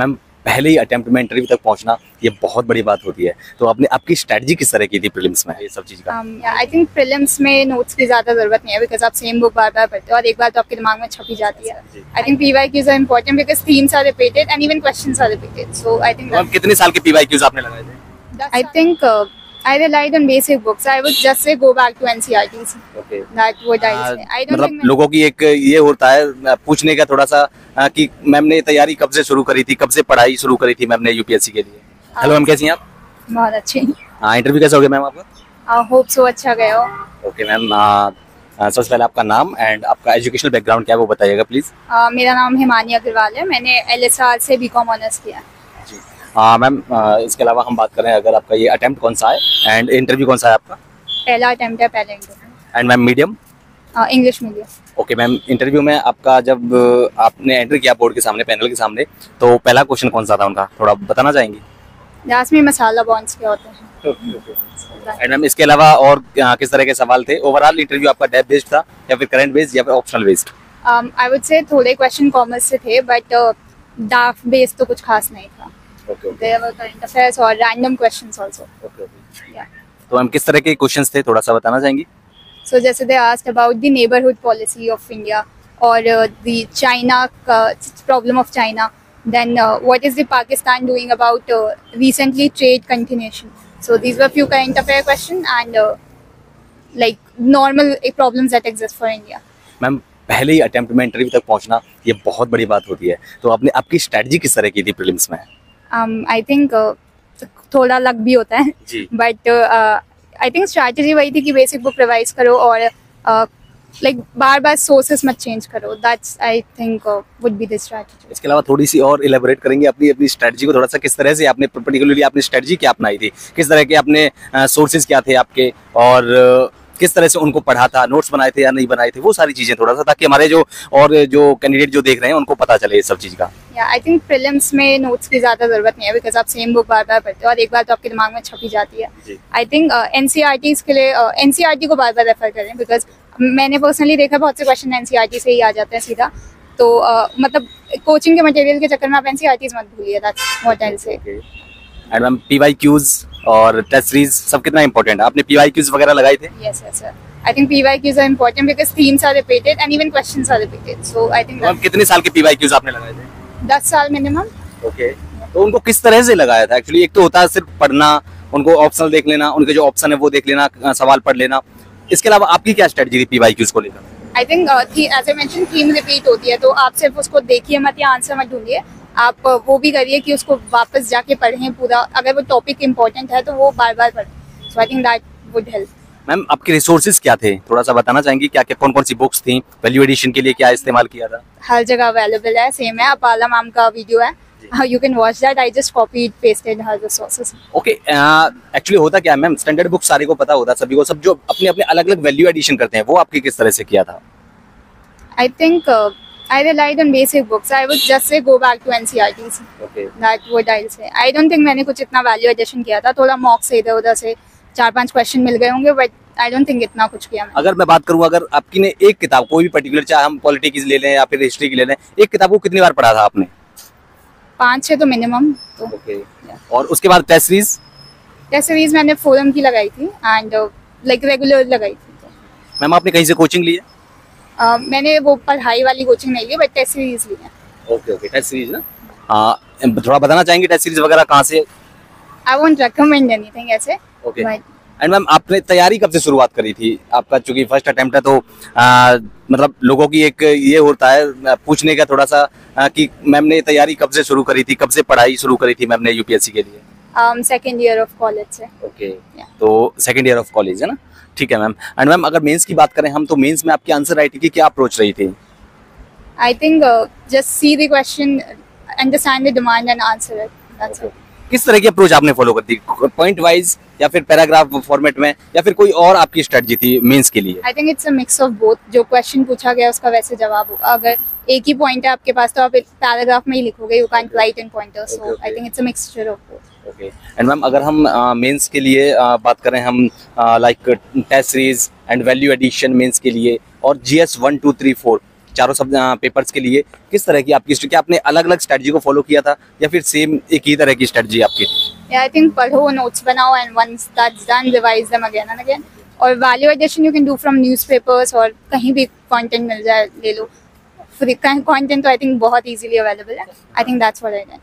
Ma'am पहले ही attempt में interview तक पहुँचना ये बहुत बड़ी बात होती है। तो आपने आपकी स्ट्रेटजी किस तरह की थी प्रीलिम्स में? ये सब चीज़ का। आई थिंक प्रीलिम्स में नोट्स की ज़्यादा ज़रूरत नहीं है बिकॉज़ आप सेम बुक बार बार पढ़ते हो और एक बार तो आपके दिमाग में छपी जाती है। I think P Y Qs are important because themes are repeated and even question are repeated so I think कितने साल के पी वाई क्यूज आपने लगाए थे? I uh, I relied on basic books. I would just say go back to NCRTs. Okay That would I say. I don't मतलब लोगों की एक ये होता है पूछने का थोड़ा सा अ, कि मैम ने तैयारी कब से शुरू करी थी कब से पढ़ाई शुरू करी थी मैम ने यूपीएससी के लिए? हेलो मैम कैसी हैं आप? बहुत अच्छे हाँ। इंटरव्यू कैसा हो गया मैम आपका? होप सो अच्छा गया हो। ओके मैम अ, सबसे पहले आपका नाम एंड आपका एजुकेशनल बैकग्राउंड क्या है वो बताइएगा प्लीज़ मेरा नाम हिमानी अग्रवाल है। मैंने एल से बी कॉम ऑनर्स किया है हाँ। मैम इसके अलावा हम बात करें अगर आपका ये अटेम्प्ट कौन सा है एंड इंटरव्यू कौन सा है आपका? पहला अटेम्प्ट है पहले interview and ma'am medium English medium okay ma'am interview में आपका जब आपने एंटर किया बोर्ड के सामने पैनल के सामने तो पहला क्वेश्चन कौन सा था उनका? थोड़ा बताना चाहेंगे? लास्ट में मसाला बॉन्ड्स क्या होते हैं। एंड मैम इसके अलावा और किस तरह के सवाल थे? ओवरऑल इंटरव्यू आपका डेप बेस्ड था या फिर करंट बेस्ड या फिर optional based I would say थोड़े क्वेश्चन कॉमर्स से थे बट डाफ बेस तो कुछ खास नहीं था। तो हम किस तरह के क्वेश्चंस थे थोड़ा सा बताना चाहेंगे? सो so, जैसे they ask about the neighbourhood policy of India और the China problem of China then what is the Pakistan doing about recently trade continuation so these were few current affair question and like normal problems that exist for India ma'am पहले ही attempt में interview तक पहुँचना ये बहुत बड़ी बात होती है। तो आपने आपकी स्ट्रेटजी किस तरह की थी प्रीलिम्स में? Um, I think uh, थोड़ा लक भी होता है। बट आई थिंक स्ट्रैटेजी वही थी कि बेसिक बुक रिवाइज करो और लाइक like, बार बार सोर्सेस मत चेंज करो। That's I think would be the strategy इसके अलावा थोड़ी सी और इलेबोरेट करेंगे अपनी अपनी स्ट्रेटजी को थोड़ा सा किस तरह से आपने पर्टिकुलरली आपने स्ट्रेटजी क्या अपनाई थी? किस तरह के अपने सोर्सेज क्या थे आपके? और अ, किस तरह से उनको पढ़ा था नोट्स बनाए थे या नहीं बनाए थे वो सारी चीज़ें थोड़ा सा ताकि हमारे जो और जो कैंडिडेट जो देख रहे हैं उनको पता चले इस सब चीज़ का। या आई थिंक प्रीलिम्स में नोट्स की ज़्यादा ज़रूरत नहीं है बिकॉज़ आप सेम बुक बार बार पढ़ते हो और एक बार तो आपके दिमाग में छपी जाती है। आई थिंक एन के लिए एन को बार बार रेफर करें बिकॉज़ मैंने पर्सनली देखा बहुत से क्वेश्चन एन से ही आ जाते हैं सीधा। तो uh, मतलब कोचिंग के मटेरियल के चक्कर में आप एन मत भूलिए that's what I say and ma'am P Y Qs और टेस्ट सीरीज़ सब कितना इंपॉर्टेंट है? आपने पी वाई क्यूज वगैरह लगाए थे? Yes, yes, sir. I think PYQs are important because themes are repeated and even questions are repeated. So I think ma'am कितने साल के पी वाई क्यूज आपने लगाए थे? 10 साल minimum. ओके तो उनको किस तरह से लगाया था? एक्चुअली एक तो होता है सिर्फ़ पढ़ना उनको ऑप्शनल देख लेना उनके जो ऑप्शन है वो देख लेना सवाल पढ़ लेना। इसके अलावा आपकी क्या स्ट्रेटजी थी पी वाई क्यूज को लेकर? Think uh, the, as I mentioned theme होती है तो आप सिर्फ़ उसको देखिए मत या आंसर मत ढूंढिए। आप uh, वो भी करिए कि उसको वापस जाके पढ़ें पूरा। अगर वो टॉपिक इम्पोर्टेंट है तो वो बार बार पढ़ें। So I think that would help ma'am आपके रिसोर्सेज क्या थे? थोड़ा सा बताना चाहेंगी क्या क्या कौन कौन सी बुक्स थी? वैल्यू एडिशन के लिए क्या इस्तेमाल किया था? हर जगह अवेलेबल है सेम है। अपाला मैम का वीडियो है। You can watch that I just copied pasted her resources okay actually होता क्या है मैम? स्टैंडर्ड बुक सारे को पता होता है सभी को सब जो अपने अपने अलग अलग वैल्यू एडिशन करते हैं वो आपकी किस तरह से किया था? I think uh, I relied on basic books. I would just say go back to NCRTs. Okay That would I'll say. I don't think मैंने कुछ इतना वैल्यू एडिशन किया था. थोड़ा मॉक से इधर उधर से चार पाँच क्वेश्चन मिल गए होंगे बट आई डोंट थिंक इतना कुछ किया मैंने। अगर मैं बात करूँ अगर आपकी ने एक किताब कोई भी पर्टिकुलर चाहे हम पॉलिटिक्स ले लें या फिर हिस्ट्री की ले लें एक किताब को कितनी बार पढ़ा था आपने? पाँच छः तो मिनिमम तो ओके और उसके बाद टेस्ट सीरीज़ टेस्ट सीरीज़ मैंने फोरम की लगाई थी एंड लाइक रेगुलर लगाई थी तो, मैम आपने कहीं से कोचिंग ली है? Uh, मैंने वो पढ़ाई वाली कोचिंग नहीं ली बट टेस्ट सीरीज़ ली है। ओके ओके टेस्ट सीरीज़ ना? हाँ थोड़ा बताना चाहेंगे टेस्ट सीरीज़ वगैरह कहाँ से? आई वोंट रिकमेंड एनीथिंग ऐसे ओके बट एंड मैम आपने तैयारी कब से शुरुआत करी थी? आपका चूँकि फ़र्स्ट अटेम्प्ट है तो आ, मतलब लोगों की एक ये होता है पूछने का थोड़ा सा आ, कि मैम ने तैयारी कब से शुरू करी थी? कब से पढ़ाई शुरू करी थी मैम ने यूपीएससी के लिए? सेकेंड ईयर ऑफ़ कॉलेज से ओके तो सेकंड ईयर ऑफ़ कॉलेज है ना? ठीक है मैम एंड मैम अगर मेंस की बात करें हम तो मेंस में आपकी आंसर राइटिंग की क्या अप्रोच रही थी? Think uh, just see the question, understand the demand, and answer it. That's it. किस तरह की अप्रोच आपने फॉलो कर दी? पॉइंट वाइज या फिर पैराग्राफ फॉर्मेट में? या फिर कोई और आपकी स्ट्रेटजी थी मेंस के लिए? I think it's a mix of both. जो क्वेश्चन पूछा गया उसका वैसे जवाब होगा। अगर एक ही पॉइंट है आपके पास तो आप पैराग्राफ में ही लिखोगे। You can't write in pointers so I think it's a mixture of both okay and ma'am अगर हम मेंस uh, के लिए uh, बात करें हम like test series and value addition mains के लिए और GS one two three four चारों सब पेपर्स के लिए किस तरह की आपकी क्या आपने अलग अलग स्ट्रेटजी को फॉलो किया था या फिर सेम एक ही तरह की स्ट्रेटजी आपकी I think पढ़ो notes बनाओ and once that's done revise them again and again और value addition you can do from newspapers और कहीं भी content मिल जाए ले लो free content तो I think बहुत easily available है I think that's what I did